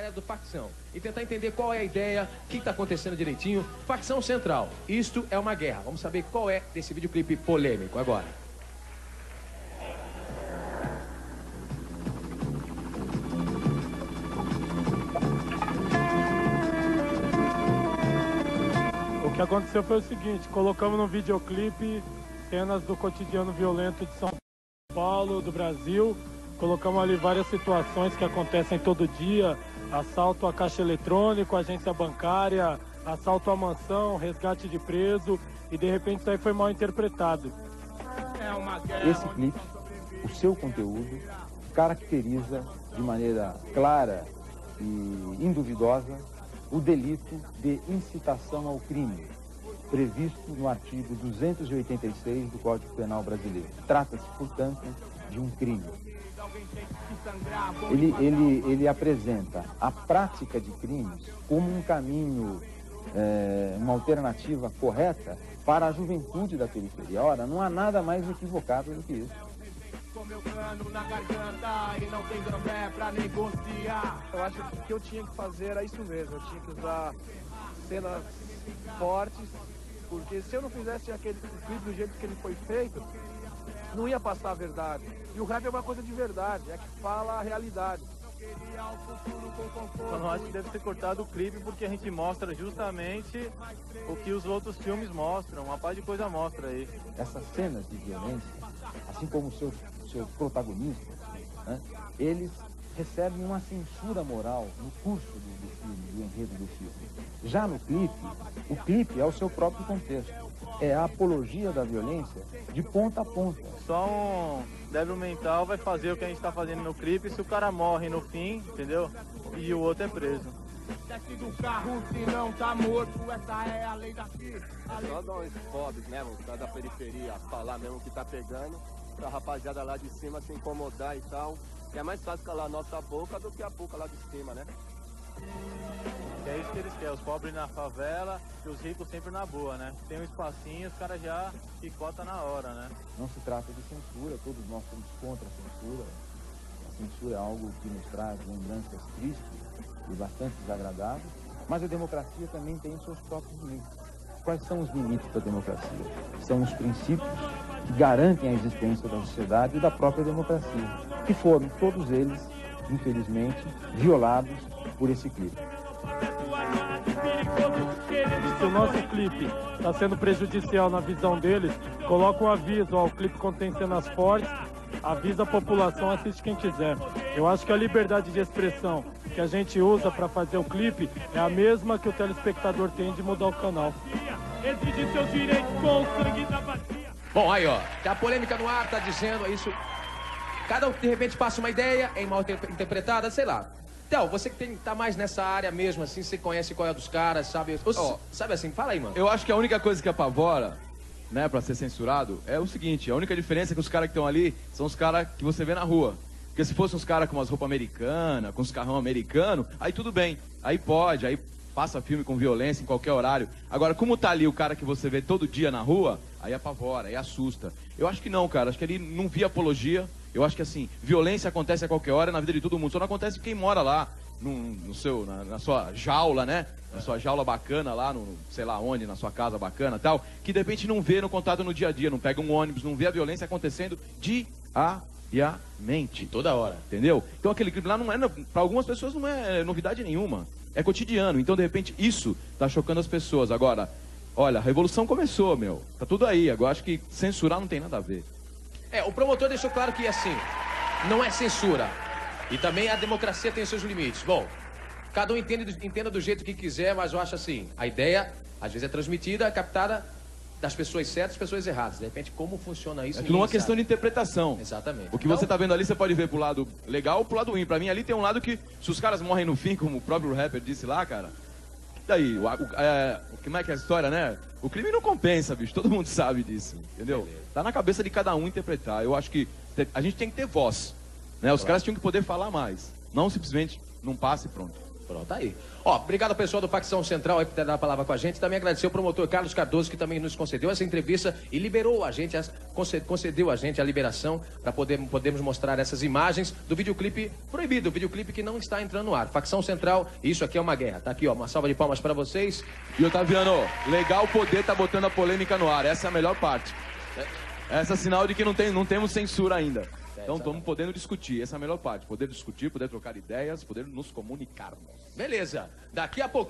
galera do Facção e tentar entender qual é a ideia, o que está acontecendo direitinho. Facção Central, isto é uma guerra. Vamos saber qual é desse videoclipe polêmico agora. O que aconteceu foi o seguinte, colocamos no videoclipe cenas do cotidiano violento de São Paulo, do Brasil. Colocamos ali várias situações que acontecem todo dia, assalto à caixa eletrônico, agência bancária, assalto à mansão, resgate de preso, e de repente isso aí foi mal interpretado. Esse clipe, o seu conteúdo, caracteriza de maneira clara e induvidosa o delito de incitação ao crime, previsto no artigo 286 do Código Penal Brasileiro. Trata-se, portanto, de um crime. Ele, ele, ele apresenta a prática de crimes como um caminho, é, uma alternativa correta para a juventude da periferia. Ora, não há nada mais equivocado do que isso. Eu acho que o que eu tinha que fazer era isso mesmo. Eu tinha que usar cenas fortes, porque se eu não fizesse aquele clipe do jeito que ele foi feito, não ia passar a verdade. E o rap é uma coisa de verdade, é que fala a realidade. Eu não acho que deve ser cortado o clipe porque a gente mostra justamente o que os outros filmes mostram, uma parte de coisa mostra aí. Essas cenas de violência, assim como os seus, seus protagonistas, né, eles recebem uma censura moral no curso do, do filme, do enredo do filme. Já no clipe, o clipe é o seu próprio contexto. É a apologia da violência de ponta a ponta. Só um débil mental vai fazer o que a gente tá fazendo no clipe se o cara morre no fim, entendeu? E o outro é preso. Desce do carro, se não tá morto, essa é a lei da vida. Só dar uns pobres mesmo, os caras da periferia, falar mesmo o que tá pegando, pra rapaziada lá de cima se incomodar e tal. Que é mais fácil calar a nossa boca do que a boca lá de cima, né? É isso que eles querem, os pobres na favela e os ricos sempre na boa, né? Tem um espacinho, os caras já picota na hora, né? Não se trata de censura, todos nós somos contra a censura. A censura é algo que nos traz lembranças tristes e bastante desagradáveis, mas a democracia também tem seus próprios limites. Quais são os limites da democracia? São os princípios que garantem a existência da sociedade e da própria democracia, que foram todos eles, infelizmente, violados por esse clipe. Se o nosso clipe está sendo prejudicial na visão deles, coloca um aviso, ó, o clipe contém cenas fortes, avisa a população, assiste quem quiser. Eu acho que a liberdade de expressão que a gente usa para fazer o clipe é a mesma que o telespectador tem de mudar o canal. Exige seus direitos com o sangue da bacia. Bom, aí ó, tá a polêmica no ar, tá dizendo isso. Cada um de repente passa uma ideia, é mal inter- interpretada, sei lá. Théo, você que tem, tá mais nessa área mesmo, assim, você conhece qual é dos caras, sabe? Ou, Ó. sabe assim, fala aí, mano. Eu acho que a única coisa que apavora, né, pra ser censurado, é o seguinte: a única diferença é que os caras que estão ali são os caras que você vê na rua. Porque se fossem uns caras com umas roupas americanas, com os carrão americano, aí tudo bem. Aí pode, aí passa filme com violência em qualquer horário. Agora, como tá ali o cara que você vê todo dia na rua, aí apavora, aí assusta. Eu acho que não, cara. Acho que ele não via apologia. Eu acho que assim, violência acontece a qualquer hora na vida de todo mundo. Só não acontece com quem mora lá, no, no seu, na, na sua jaula, né? Na sua jaula bacana lá, no, sei lá onde, na sua casa bacana tal, que de repente não vê no contato no dia a dia, não pega um ônibus, não vê a violência acontecendo diariamente. Toda hora. Entendeu? Então aquele clipe lá não é, para algumas pessoas não é novidade nenhuma. É cotidiano. Então, de repente, isso tá chocando as pessoas. Agora, olha, a revolução começou, meu. Tá tudo aí. Agora acho que censurar não tem nada a ver. É, o promotor deixou claro que, assim, não é censura. E também a democracia tem seus limites. Bom, cada um entende, entenda do jeito que quiser, mas eu acho assim, a ideia, às vezes, é transmitida, captada das pessoas certas, pessoas erradas. De repente, como funciona isso? É tudo uma ninguém questão de sabe. interpretação. Exatamente. O que Então, você tá vendo ali, você pode ver pro lado legal ou pro lado ruim. Pra mim, ali tem um lado que, se os caras morrem no fim, como o próprio rapper disse lá, cara, daí? O, o- é, como é que é a história, né? O crime não compensa, bicho. Todo mundo sabe disso, entendeu? Tá na cabeça de cada um interpretar. Eu acho que a gente tem que ter voz, né? Os caras tinham que poder falar mais. Não simplesmente, não passe e pronto. Pronto, tá aí. Ó, obrigado ao pessoal do Facção Central aí por ter dado a palavra com a gente. Também agradecer ao promotor Carlos Cardoso, que também nos concedeu essa entrevista e liberou a gente, concedeu a gente a liberação para poder, podermos mostrar essas imagens do videoclipe proibido, o videoclipe que não está entrando no ar. Facção Central, isso aqui é uma guerra. Tá aqui, ó, uma salva de palmas para vocês. E Otaviano, legal poder tá botando a polêmica no ar. Essa é a melhor parte. Essa é sinal de que não, tem, não temos censura ainda. Então estamos podendo discutir. Essa é a melhor parte. Poder discutir, poder trocar ideias, poder nos comunicarmos. Beleza. Daqui a pouco